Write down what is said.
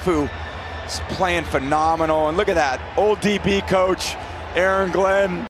Who is playing phenomenal. And look at that, old DB coach, Aaron Glenn.